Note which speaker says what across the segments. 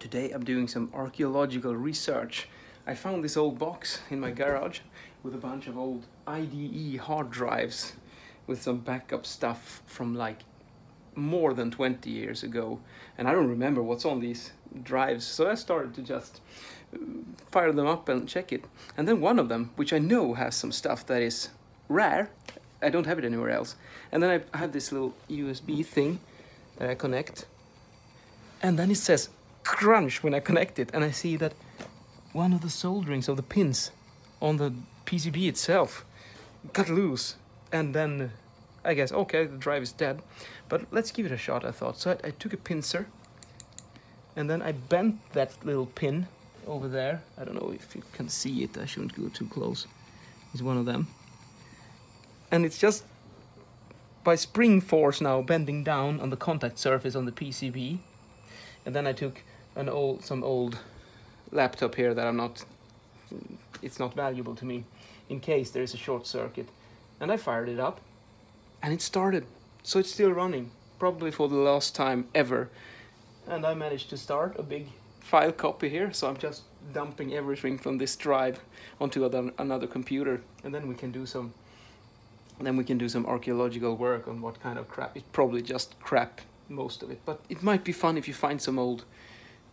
Speaker 1: Today I'm doing some archaeological research. I found this old box in my garage with a bunch of old IDE hard drives with some backup stuff from like more than 20 years ago. And I don't remember what's on these drives so I started to just uh, fire them up and check it. And then one of them which I know has some stuff that is rare I don't have it anywhere else. And then I have this little USB thing that I connect. And then it says crunch when I connect it and I see that one of the solderings of the pins on the PCB itself got loose and then uh, I guess okay the drive is dead. But let's give it a shot I thought. So I, I took a pincer and then I bent that little pin over there. I don't know if you can see it. I shouldn't go too close. It's one of them. And it's just by spring force now bending down on the contact surface on the PCB and then I took an old some old laptop here that I'm not it's not valuable to me in case there is a short circuit. And I fired it up and it started. So it's still running probably for the last time ever. And I managed to start a big file copy here. So I'm just dumping everything from this drive onto another computer. And then we can do some then we can do some archaeological work on what kind of crap. It's probably just crap most of it but it might be fun if you find some old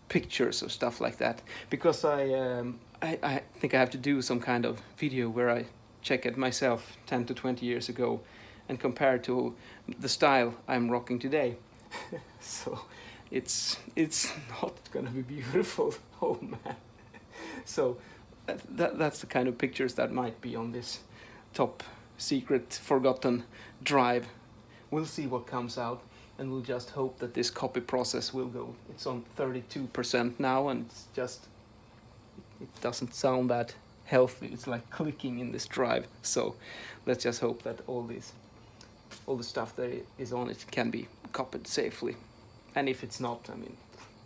Speaker 1: pictures or stuff like that because I, um, I, I think I have to do some kind of video where I check it myself 10 to 20 years ago and compare to the style I'm rocking today. So it's it's not gonna be beautiful. Oh man. So that, that's the kind of pictures that might be on this top secret forgotten drive. We'll see what comes out and we'll just hope that this copy process will go. It's on 32% now and it's just, it doesn't sound that healthy. It's like clicking in this drive. So let's just hope that all this, all the stuff that is on it can be copied safely. And if it's not, I mean,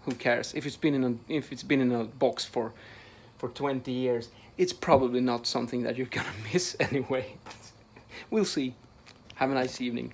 Speaker 1: who cares? If it's been in a, if it's been in a box for, for 20 years, it's probably not something that you're gonna miss anyway. we'll see. Have a nice evening.